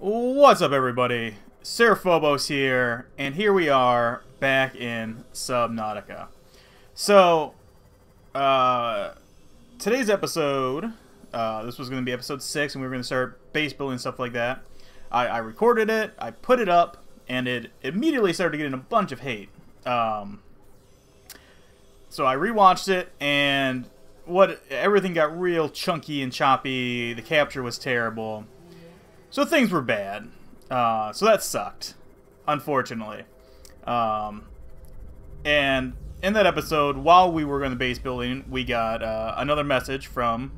What's up, everybody? Sir Phobos here, and here we are back in Subnautica. So, uh, today's episode, uh, this was going to be episode 6, and we were going to start base building stuff like that. I, I recorded it, I put it up, and it immediately started getting a bunch of hate. Um, so I rewatched it, and what everything got real chunky and choppy. The capture was terrible. So things were bad. Uh, so that sucked, unfortunately. Um, and in that episode, while we were in the base building, we got uh, another message from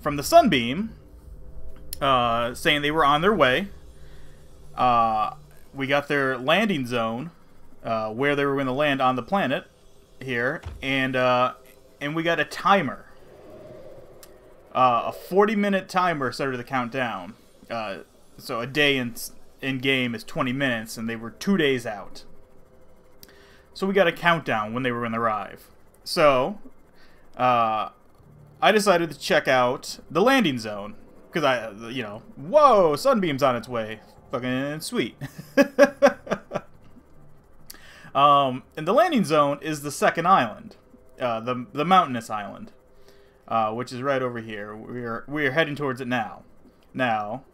from the Sunbeam uh, saying they were on their way. Uh, we got their landing zone uh, where they were going to land on the planet here, and uh, and we got a timer. Uh, a 40 minute timer started the countdown. Uh, so a day in in game is 20 minutes, and they were two days out. So we got a countdown when they were going to arrive. So, uh, I decided to check out the landing zone because I, you know, whoa, sunbeam's on its way, fucking sweet. um, and the landing zone is the second island, uh, the the mountainous island, uh, which is right over here. We're we're heading towards it now. Now,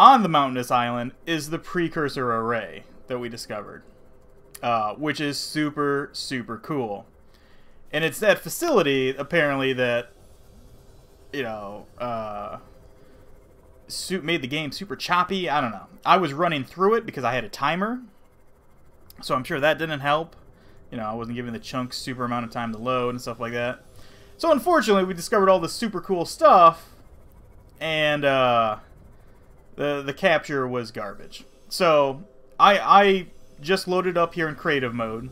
on the mountainous island is the precursor array that we discovered, uh, which is super, super cool. And it's that facility, apparently, that, you know, uh, made the game super choppy. I don't know. I was running through it because I had a timer, so I'm sure that didn't help. You know, I wasn't giving the chunks super amount of time to load and stuff like that. So unfortunately, we discovered all this super cool stuff, and, uh, the the capture was garbage. So I I just loaded up here in creative mode,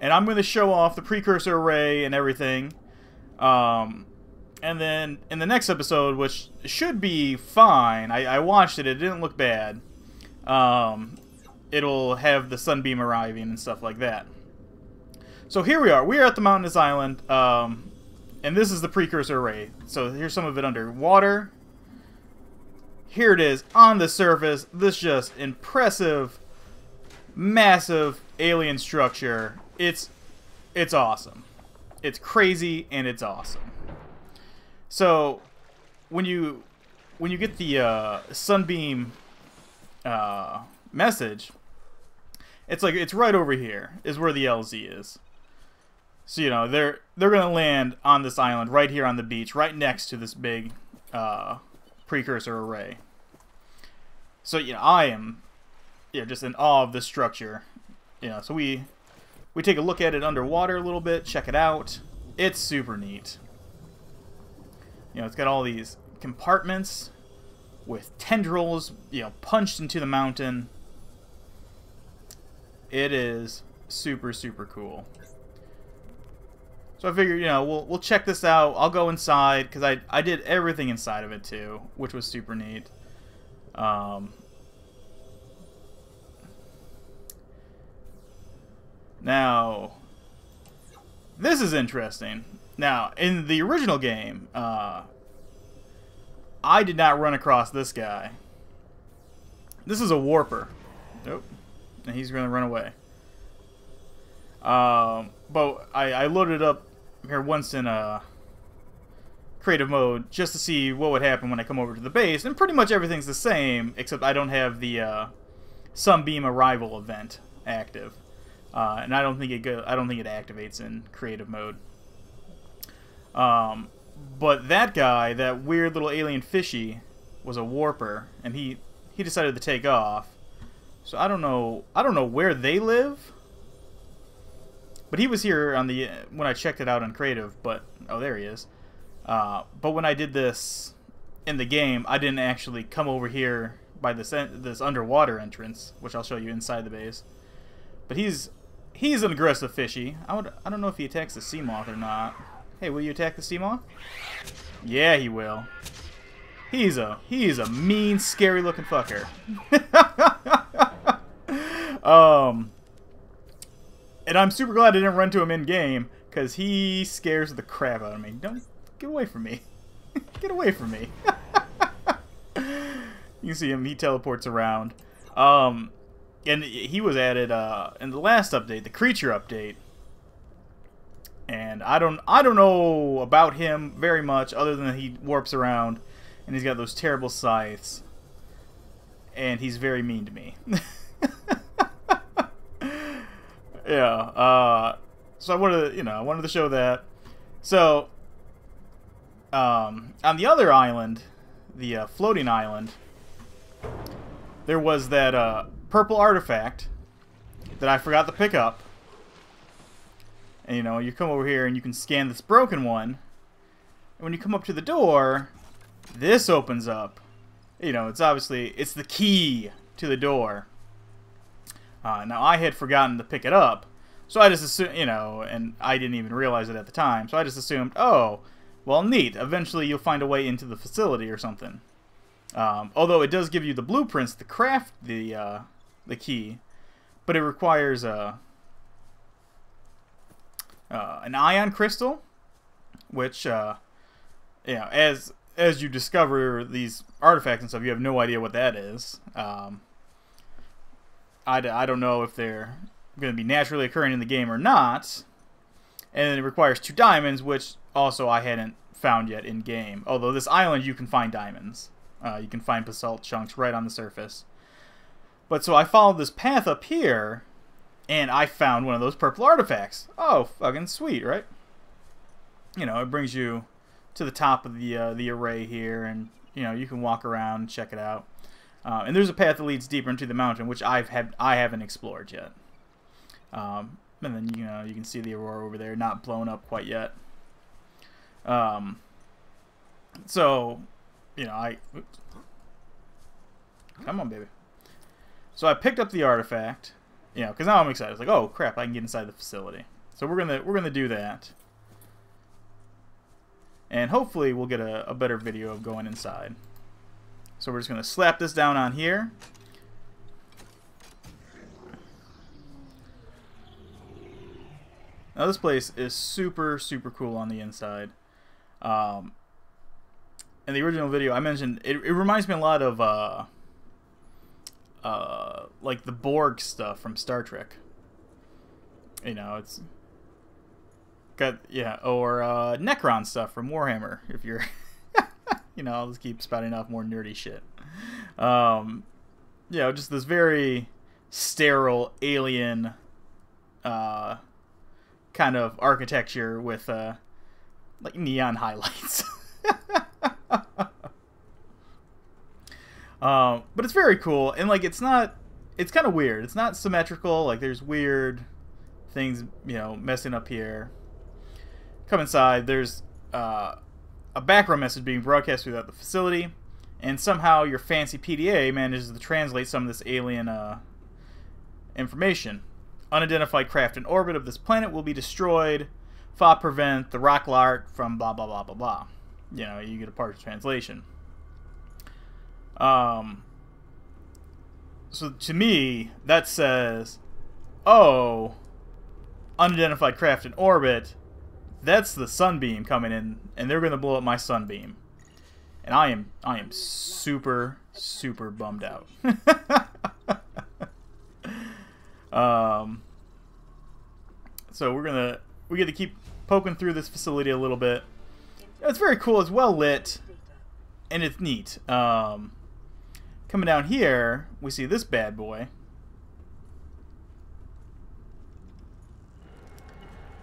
and I'm going to show off the precursor array and everything. Um, and then in the next episode, which should be fine, I, I watched it. It didn't look bad. Um, it'll have the sunbeam arriving and stuff like that. So here we are. We are at the mountainous island, um, and this is the precursor array. So here's some of it underwater. Here it is on the surface. This just impressive, massive alien structure. It's it's awesome. It's crazy and it's awesome. So when you when you get the uh, sunbeam uh, message, it's like it's right over here is where the LZ is. So you know they're they're gonna land on this island right here on the beach, right next to this big uh, precursor array. So you know, I am, yeah, just in awe of this structure. You know, so we we take a look at it underwater a little bit, check it out. It's super neat. You know, it's got all these compartments with tendrils, you know, punched into the mountain. It is super super cool. So I figured, you know, we'll we'll check this out. I'll go inside because I I did everything inside of it too, which was super neat. Um, now, this is interesting. Now, in the original game, uh, I did not run across this guy. This is a warper. Nope. And he's going to run away. Um, but I, I loaded up here once in a creative mode just to see what would happen when I come over to the base, and pretty much everything's the same, except I don't have the uh, Sunbeam Arrival event active, uh, and I don't think it go I don't think it activates in creative mode. Um, but that guy, that weird little alien fishy, was a warper, and he he decided to take off. So I don't know I don't know where they live. But he was here on the when I checked it out on creative. But oh, there he is. Uh, but when I did this in the game, I didn't actually come over here by this this underwater entrance, which I'll show you inside the base. But he's he's an aggressive fishy. I would I don't know if he attacks the Seamoth or not. Hey, will you attack the Seamoth? Yeah, he will. He's a he's a mean, scary looking fucker. um, and I'm super glad I didn't run to him in game because he scares the crap out of me. Don't Get away from me. Get away from me. you see him. He teleports around. Um, and he was added uh, in the last update, the creature update. And I don't I don't know about him very much other than he warps around and he's got those terrible scythes. And he's very mean to me. yeah. Uh, so I wanted to, you know, I wanted to show that. So um, on the other island, the uh, floating island, there was that uh, purple artifact that I forgot to pick up. And you know, you come over here and you can scan this broken one. And when you come up to the door, this opens up. You know, it's obviously it's the key to the door. Uh, now I had forgotten to pick it up, so I just assumed, you know, and I didn't even realize it at the time. So I just assumed, oh, well, neat. Eventually, you'll find a way into the facility or something. Um, although it does give you the blueprints to craft the uh, the key, but it requires a uh, an ion crystal, which uh, you know, as as you discover these artifacts and stuff, you have no idea what that is. Um, I, I don't know if they're going to be naturally occurring in the game or not. And it requires two diamonds, which also I hadn't found yet in game. Although this island, you can find diamonds. Uh, you can find basalt chunks right on the surface. But so I followed this path up here, and I found one of those purple artifacts. Oh, fucking sweet, right? You know, it brings you to the top of the uh, the array here, and you know you can walk around and check it out. Uh, and there's a path that leads deeper into the mountain, which I've had I haven't explored yet. Um, and then you know you can see the aurora over there, not blown up quite yet. Um, so, you know, I oops. come on, baby. So I picked up the artifact, you know, because now I'm excited. It's like, oh crap, I can get inside the facility. So we're gonna we're gonna do that, and hopefully we'll get a, a better video of going inside. So we're just gonna slap this down on here. Now this place is super, super cool on the inside. Um, in the original video, I mentioned it, it reminds me a lot of uh, uh, like the Borg stuff from Star Trek. You know, it's got yeah, or uh, Necron stuff from Warhammer. If you're, you know, I'll just keep spouting off more nerdy shit. Um, you know, just this very sterile alien uh, kind of architecture with uh, like neon highlights. um, but it's very cool, and like it's not. It's kind of weird. It's not symmetrical. Like there's weird things, you know, messing up here. Come inside. There's uh, a background message being broadcast throughout the facility, and somehow your fancy PDA manages to translate some of this alien uh, information. Unidentified craft in orbit of this planet will be destroyed Fa prevent the rock lart from blah blah blah blah blah. You know, you get a partial translation. Um, so to me, that says, oh, unidentified craft in orbit. That's the sunbeam coming in, and they're gonna blow up my sunbeam. And I am, I am super, super bummed out. um, so we're gonna, we get to keep poking through this facility a little bit. It's very cool. It's well lit, and it's neat. Um, coming down here, we see this bad boy.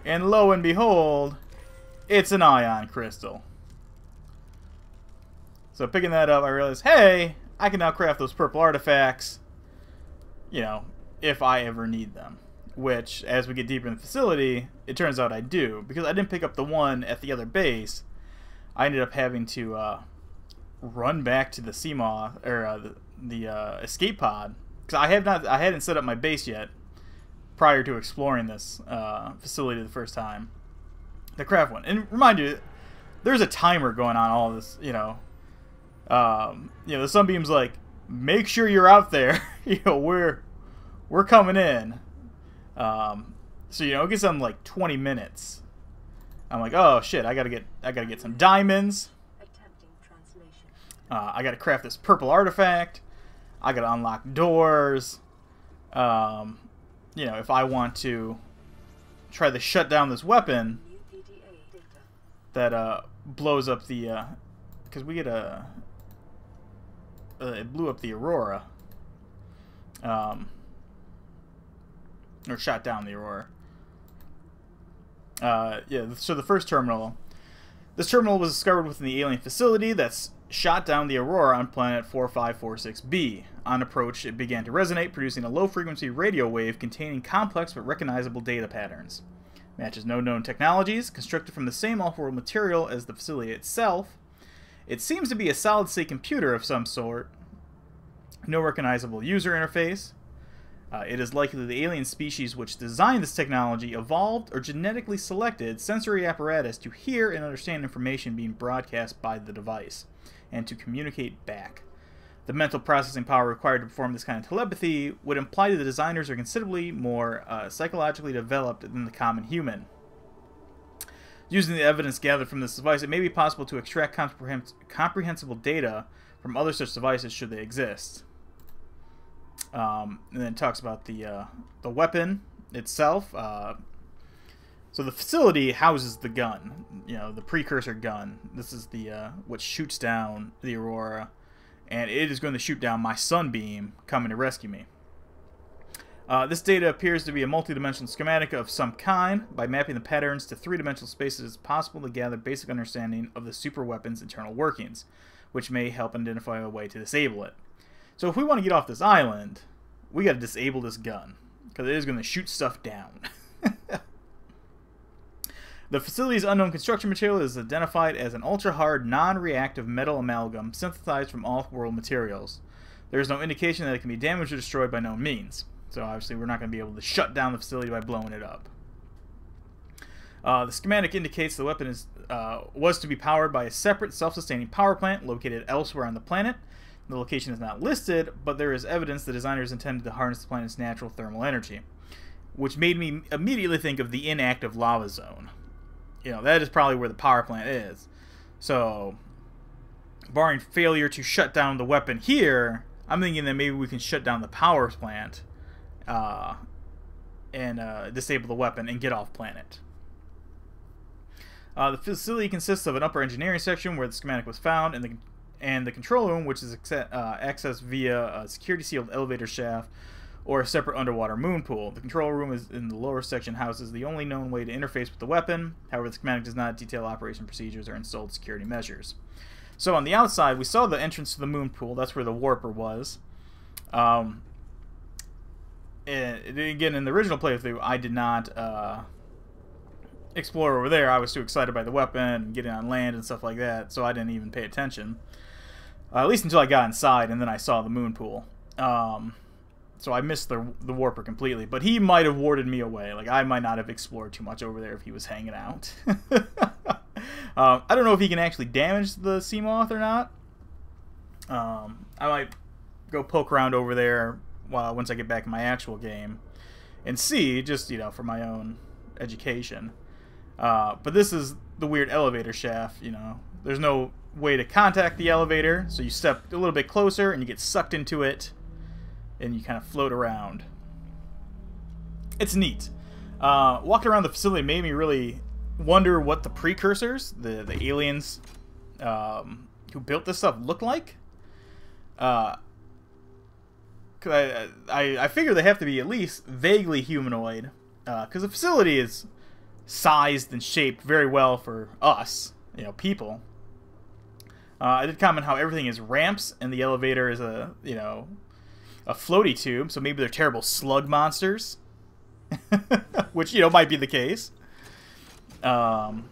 And lo and behold, it's an ion crystal. So picking that up, I realized, hey, I can now craft those purple artifacts, you know, if I ever need them which, as we get deeper in the facility, it turns out I do. Because I didn't pick up the one at the other base, I ended up having to uh, run back to the Seamoth, or uh, the, the uh, escape pod. Because I have not, I hadn't set up my base yet prior to exploring this uh, facility the first time. The craft one. And remind you, there's a timer going on all this, you know. Um, you know, the sunbeam's like, make sure you're out there. you know, we're we're coming in. Um, so you know, it gives them like 20 minutes. I'm like, oh shit, I gotta get, I gotta get some diamonds. Uh, I got to craft this purple artifact. I got to unlock doors. Um, you know, if I want to try to shut down this weapon that uh, blows up the... Because uh, we get a... Uh, it blew up the Aurora. Um, or shot down the Aurora. Uh, yeah, so the first terminal. This terminal was discovered within the alien facility that's shot down the Aurora on planet 4546b. On approach, it began to resonate, producing a low-frequency radio wave containing complex but recognizable data patterns. Matches no known technologies, constructed from the same off-world material as the facility itself. It seems to be a solid-state computer of some sort. No recognizable user interface. Uh, it is likely the alien species which designed this technology evolved or genetically selected sensory apparatus to hear and understand information being broadcast by the device, and to communicate back. The mental processing power required to perform this kind of telepathy would imply that the designers are considerably more uh, psychologically developed than the common human. Using the evidence gathered from this device, it may be possible to extract comprehens comprehensible data from other such devices should they exist. Um, and then talks about the uh, the weapon itself. Uh, so the facility houses the gun, you know, the precursor gun. This is the uh, what shoots down the Aurora, and it is going to shoot down my sunbeam coming to rescue me. Uh, this data appears to be a multidimensional schematic of some kind. By mapping the patterns to three-dimensional spaces, it's possible to gather basic understanding of the super weapon's internal workings, which may help identify a way to disable it. So if we want to get off this island, we got to disable this gun because it is going to shoot stuff down. the facility's unknown construction material is identified as an ultra-hard, non-reactive metal amalgam synthesized from off-world materials. There is no indication that it can be damaged or destroyed by known means. So obviously we're not going to be able to shut down the facility by blowing it up. Uh, the schematic indicates the weapon is uh, was to be powered by a separate self-sustaining power plant located elsewhere on the planet the location is not listed, but there is evidence the designers intended to harness the planet's natural thermal energy, which made me immediately think of the inactive lava zone. You know, that is probably where the power plant is. So, barring failure to shut down the weapon here, I'm thinking that maybe we can shut down the power plant uh, and uh, disable the weapon and get off planet. Uh, the facility consists of an upper engineering section where the schematic was found, and the and the control room, which is uh, accessed via a security sealed elevator shaft or a separate underwater moon pool. The control room is in the lower section houses the only known way to interface with the weapon. However, the schematic does not detail operation procedures or installed security measures. So on the outside, we saw the entrance to the moon pool. That's where the warper was. Um, and again, in the original playthrough, I did not uh, explore over there. I was too excited by the weapon and getting on land and stuff like that, so I didn't even pay attention. Uh, at least until I got inside, and then I saw the moon pool. Um, so I missed the the warper completely. But he might have warded me away. Like I might not have explored too much over there if he was hanging out. um, I don't know if he can actually damage the Seamoth or not. Um, I might go poke around over there while once I get back in my actual game and see, just you know, for my own education. Uh, but this is the weird elevator shaft. You know, there's no way to contact the elevator. So you step a little bit closer and you get sucked into it and you kind of float around. It's neat. Uh, walking around the facility made me really wonder what the precursors, the, the aliens um, who built this stuff, look like. Uh, cause I, I, I figure they have to be at least vaguely humanoid. Because uh, the facility is sized and shaped very well for us, you know, people. Uh, I did comment how everything is ramps and the elevator is a you know a floaty tube, so maybe they're terrible slug monsters, which you know might be the case. Um,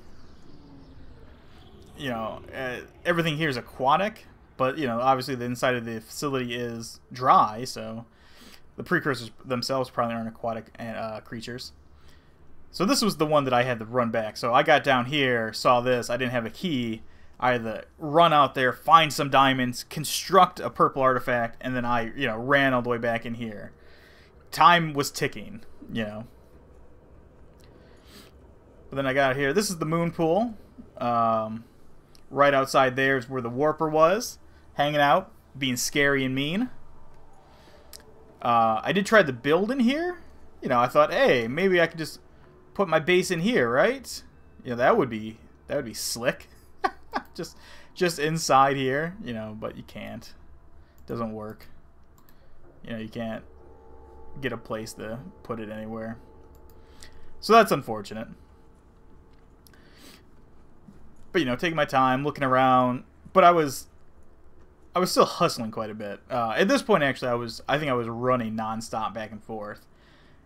you know, uh, everything here is aquatic, but you know, obviously the inside of the facility is dry, so the precursors themselves probably aren't aquatic uh, creatures. So this was the one that I had to run back. So I got down here, saw this, I didn't have a key, I to run out there, find some diamonds, construct a purple artifact, and then I, you know, ran all the way back in here. Time was ticking, you know. But then I got here. This is the moon pool. Um, Right outside there is where the warper was, hanging out, being scary and mean. Uh, I did try the build in here. You know, I thought, hey, maybe I could just put my base in here, right? You know, that would be that would be slick. just just inside here, you know, but you can't. Doesn't work. You know, you can't get a place to put it anywhere. So that's unfortunate. But you know, taking my time, looking around, but I was I was still hustling quite a bit. Uh, at this point, actually, I was I think I was running nonstop back and forth,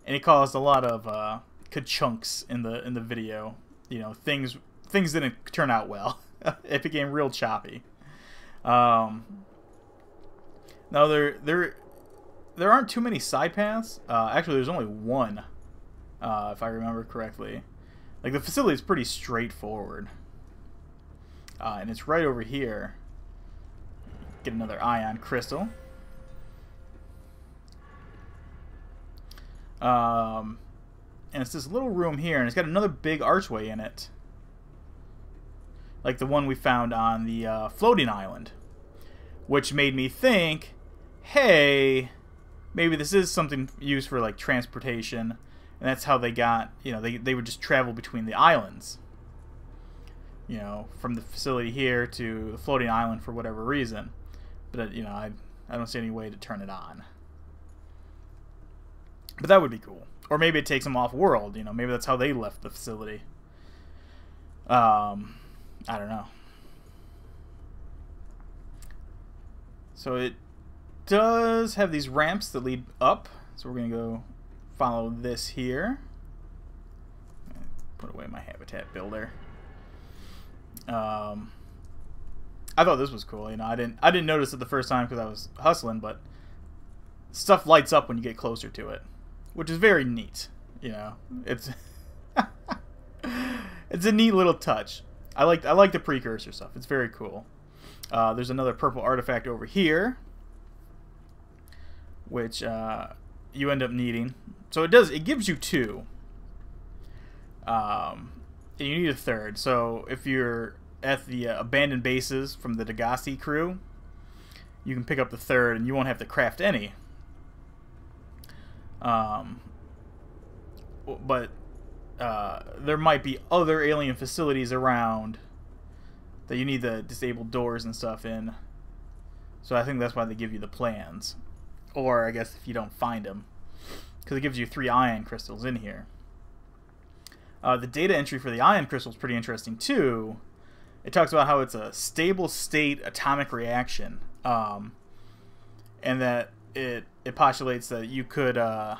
and it caused a lot of uh, chunks in the in the video. You know, things things didn't turn out well. it became real choppy. Um, now there there there aren't too many side paths. Uh, actually, there's only one, uh, if I remember correctly. Like the facility is pretty straightforward, uh, and it's right over here. Get another ion crystal. Um, and it's this little room here, and it's got another big archway in it, like the one we found on the uh, floating island, which made me think, hey, maybe this is something used for like transportation, and that's how they got, you know, they they would just travel between the islands you know, from the facility here to the floating island for whatever reason but you know, I I don't see any way to turn it on. But that would be cool. Or maybe it takes them off world. You know, maybe that's how they left the facility. Um, I don't know. So it does have these ramps that lead up. So we're gonna go follow this here. Put away my habitat builder. Um, I thought this was cool. You know, I didn't I didn't notice it the first time because I was hustling, but stuff lights up when you get closer to it, which is very neat. You know, it's it's a neat little touch. I like I like the precursor stuff. It's very cool. Uh, there's another purple artifact over here, which uh, you end up needing. So it does it gives you two. Um, and you need a third. So if you're at the uh, abandoned bases from the Degasi crew, you can pick up the third, and you won't have to craft any. Um, but uh, there might be other alien facilities around that you need the disabled doors and stuff in. So I think that's why they give you the plans. Or I guess if you don't find them. Because it gives you three ion crystals in here. Uh, the data entry for the ion crystal is pretty interesting too it talks about how it's a stable state atomic reaction, um, and that it it postulates that you could uh,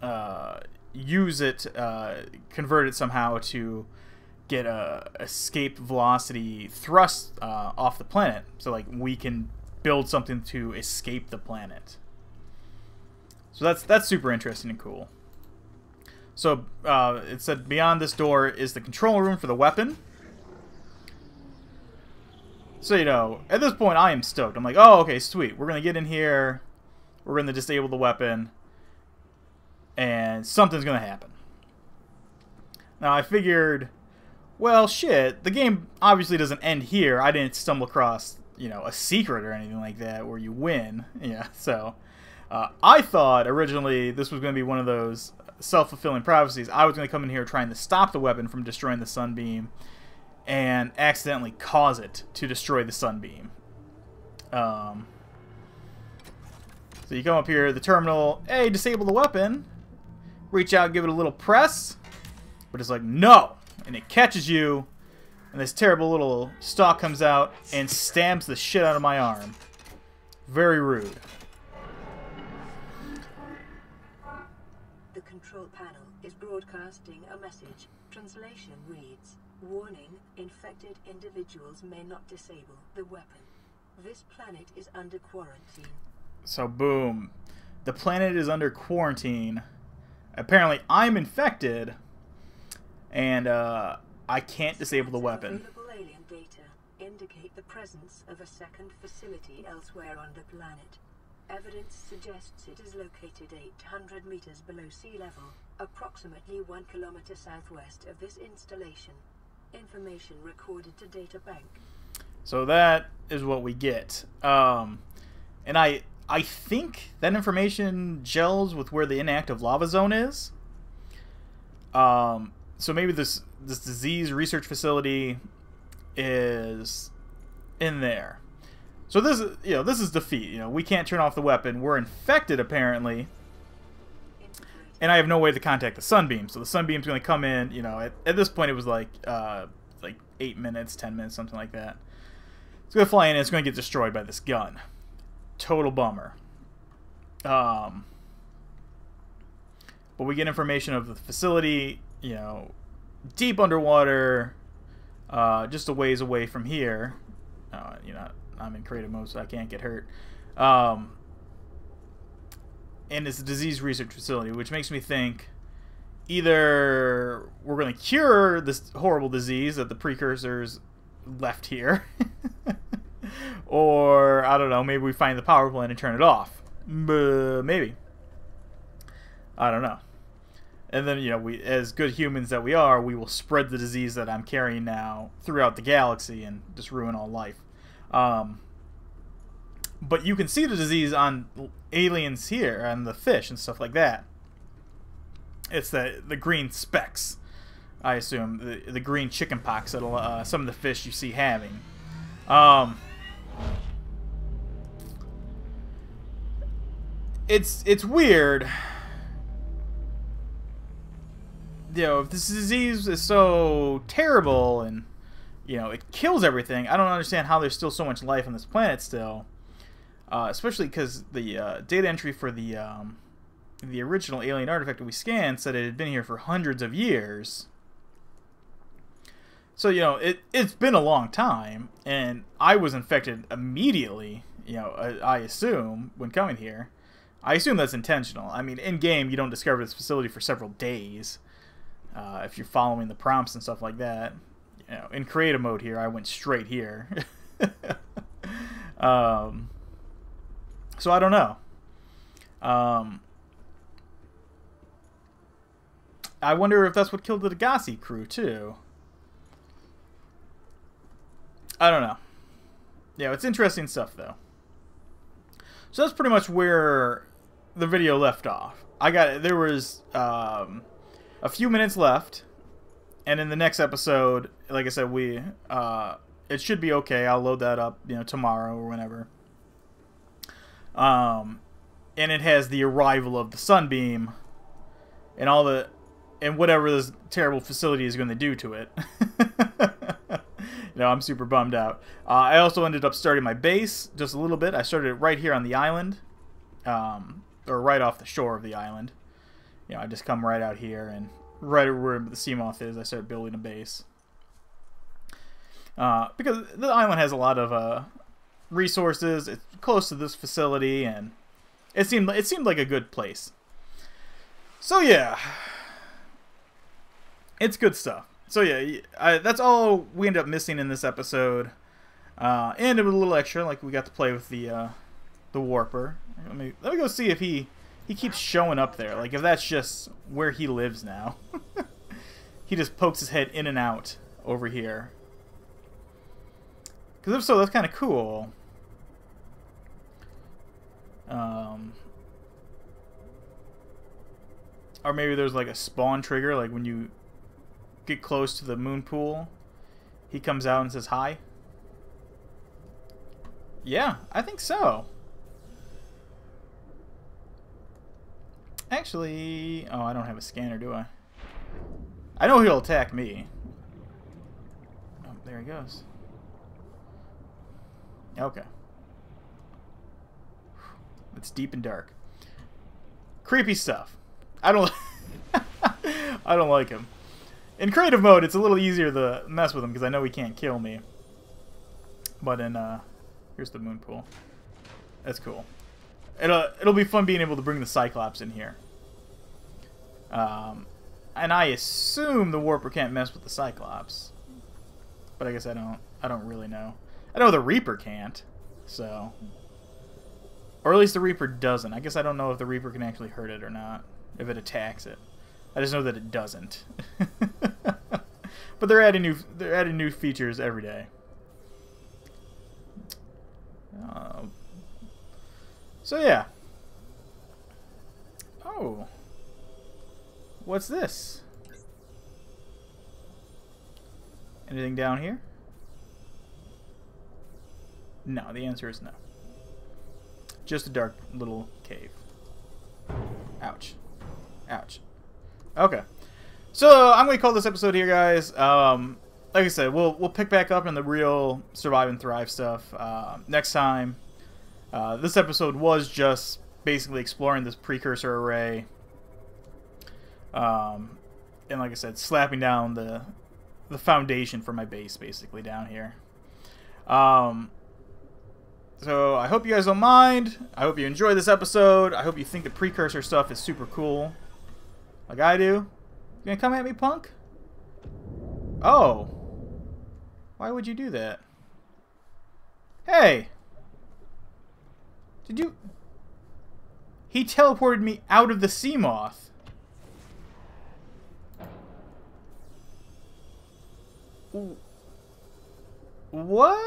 uh, use it, uh, convert it somehow to get a escape velocity thrust uh, off the planet. So like we can build something to escape the planet. So that's that's super interesting and cool. So uh, it said beyond this door is the control room for the weapon. So, you know, at this point, I am stoked. I'm like, oh, okay, sweet. We're to get in here. We're to disable the weapon. And something's going to happen. Now, I figured, well, shit, the game obviously doesn't end here. I didn't stumble across, you know, a secret or anything like that where you win. Yeah, so... Uh, I thought originally this was going to be one of those self-fulfilling prophecies. I was going to come in here trying to stop the weapon from destroying the sunbeam and accidentally cause it to destroy the sunbeam. Um, so you come up here, the terminal, hey, disable the weapon. Reach out, give it a little press. But it's like, no! And it catches you, and this terrible little stalk comes out and stamps the shit out of my arm. Very rude. The control panel is broadcasting a message. Translation reads, Warning, infected individuals may not disable the weapon. This planet is under quarantine. So boom. The planet is under quarantine. Apparently I'm infected and uh, I can't disable the weapon. Alien data indicate the presence of a second facility elsewhere on the planet. Evidence suggests it is located 800 meters below sea level, approximately one kilometer southwest of this installation. Information recorded to data bank. So that is what we get. Um, and I I think that information gels with where the inactive lava zone is. Um, so maybe this this disease research facility is in there. So this is you know this is defeat. You know we can't turn off the weapon. We're infected apparently, and I have no way to contact the sunbeam. So the sunbeam's going to come in. You know at, at this point it was like uh, like eight minutes, ten minutes, something like that. It's going to fly in and it's going to get destroyed by this gun. Total bummer. Um, but we get information of the facility. You know, deep underwater, uh, just a ways away from here. Uh, you know, I'm in creative mode, so I can't get hurt. Um, and it's a disease research facility, which makes me think either we're going to cure this horrible disease that the precursors left here, or I don't know, maybe we find the power plant and turn it off. Maybe. I don't know. And then, you know, we as good humans that we are, we will spread the disease that I'm carrying now throughout the galaxy and just ruin all life. Um, but you can see the disease on aliens here and the fish and stuff like that. It's the the green specks, I assume the the green chicken pox that uh, some of the fish you see having. Um, it's it's weird. You know, if this disease is so terrible and you know it kills everything, I don't understand how there's still so much life on this planet still. Uh, especially because the uh, data entry for the um, the original alien artifact that we scanned said it had been here for hundreds of years. So you know it it's been a long time, and I was infected immediately. You know, I, I assume when coming here, I assume that's intentional. I mean, in game you don't discover this facility for several days. Uh, if you're following the prompts and stuff like that, you know, in creative mode here, I went straight here. um, so I don't know. Um, I wonder if that's what killed the Degasi crew too. I don't know. Yeah, it's interesting stuff though. So that's pretty much where the video left off. I got there was um, a few minutes left, and in the next episode, like I said, we uh, it should be okay. I'll load that up, you know, tomorrow or whenever. Um, and it has the arrival of the sunbeam, and all the and whatever this terrible facility is going to do to it. you know, I'm super bummed out. Uh, I also ended up starting my base just a little bit. I started it right here on the island, um, or right off the shore of the island. You know, I just come right out here and right where the Seamoth is, I start building a base. Uh, because the island has a lot of uh, resources. It's close to this facility, and it seemed it seemed like a good place. So yeah, it's good stuff. So yeah, I, that's all we end up missing in this episode, uh, and it was a little extra. Like we got to play with the uh, the warper. Let me let me go see if he he keeps showing up there. Like if that's just where he lives now. he just pokes his head in and out over here. Because if so, that's kind of cool. Um, or maybe there's like a spawn trigger, like when you get close to the moon pool, he comes out and says hi. Yeah, I think so. Actually, oh, I don't have a scanner, do I? I know he'll attack me. Oh, there he goes. Okay. It's deep and dark. Creepy stuff. I don't I don't like him. In creative mode, it's a little easier to mess with him because I know he can't kill me. But in uh here's the moon pool. That's cool. It'll it'll be fun being able to bring the Cyclops in here. Um and I assume the Warper can't mess with the Cyclops. But I guess I don't I don't really know. I know the Reaper can't, so or at least the Reaper doesn't. I guess I don't know if the Reaper can actually hurt it or not, if it attacks it. I just know that it doesn't. but they're adding new they're adding new features every day. Uh, so yeah. Oh. What's this? Anything down here? No, the answer is no. Just a dark little cave. Ouch. Ouch. Okay. So I'm gonna call this episode here, guys. Um, like I said, we'll we'll pick back up in the real survive and thrive stuff uh, next time. Uh, this episode was just basically exploring this precursor array, um, and like I said, slapping down the the foundation for my base, basically down here. Um, so I hope you guys don't mind. I hope you enjoy this episode. I hope you think the precursor stuff is super cool, like I do. You gonna come at me, punk? Oh. Why would you do that? Hey! Did you... He teleported me out of the Seamoth. What?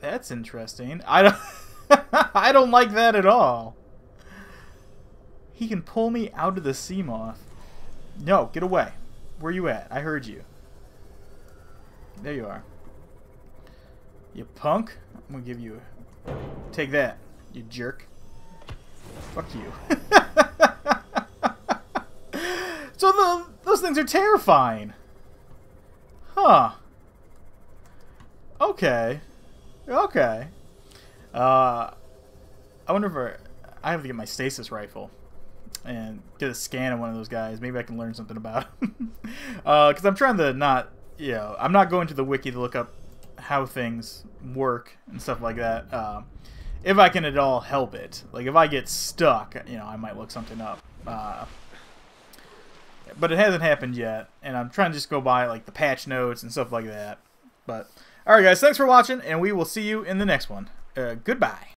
That's interesting. I don't... I don't like that at all. He can pull me out of the Seamoth. No, get away. Where you at? I heard you. There you are. You punk. I'm gonna give you a... Take that, you jerk. Fuck you. so the, those things are terrifying. Huh. Okay. Okay. Uh, I wonder if I, have to get my stasis rifle and get a scan of one of those guys. Maybe I can learn something about him. Because uh, I'm trying to not, know, I'm not going to the wiki to look up how things work and stuff like that. Uh, if I can at all help it. Like, if I get stuck, you know, I might look something up. Uh, but it hasn't happened yet, and I'm trying to just go by, like, the patch notes and stuff like that. But, alright guys, thanks for watching, and we will see you in the next one. Uh, goodbye.